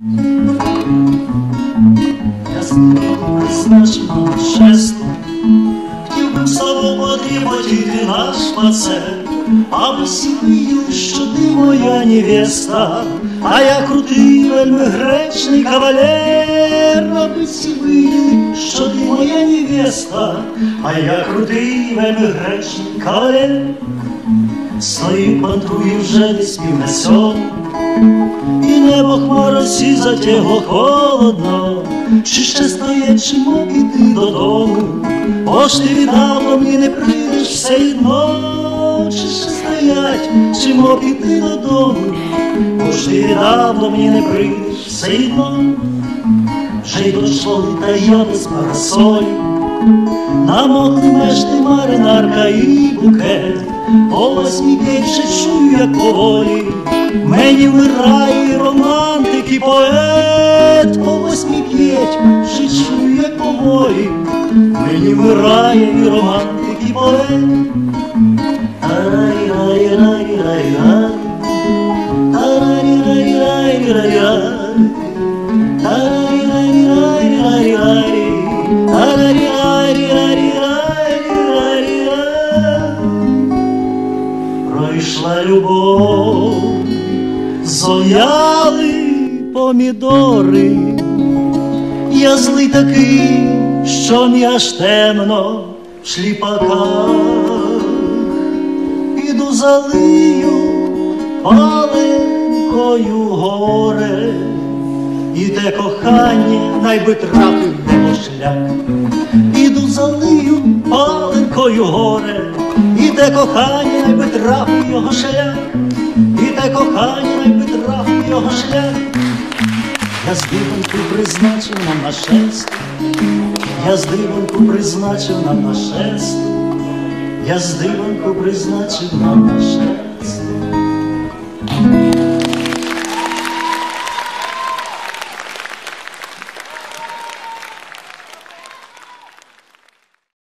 Я співав призначено шесту, хотів би свободі потіти наш пацер, аби всі виділи, що ти моя невеста, а я крутий, вельми гречний кавалер, аби всі виділи, що ти моя невеста, а я крутий, вельми гречний кавалер. Стою пантрую вже десь пів на сьому, і небо хмара всі затягло холодно, чи ще стоять, чи мов іти додому, ж ти віддавно мені не прийдеш все одно, чи ще стоять, чи мов іти додому, бо ж ти віддавно мені не прийдеш все одно, вже й дошло та я без парасолі, намокли мешти маринарка і букет, по восьмій п'ять вже чую, як поволі, мені вмирає романтик і поет, по восьмій п'ять вже чую, як поволі, мені вмирає і романтик і поет. Ай-рай-рай-рай-рай-рай, ай-рай-рай-рай-рай-рай, Пройшла любов, зояли помідори, я злий такий, що аж темно в шліпаках, піду залию паленькою горе, і те кохання найби трапив його шлях, піду залию паленькою горе, те кохання найби трапив його шлях, і те кохання найби трапив його шлях. Я з диванку призначив нам на шест, я з диванку призначив нам на шест, я з диванку призначив нам на шест.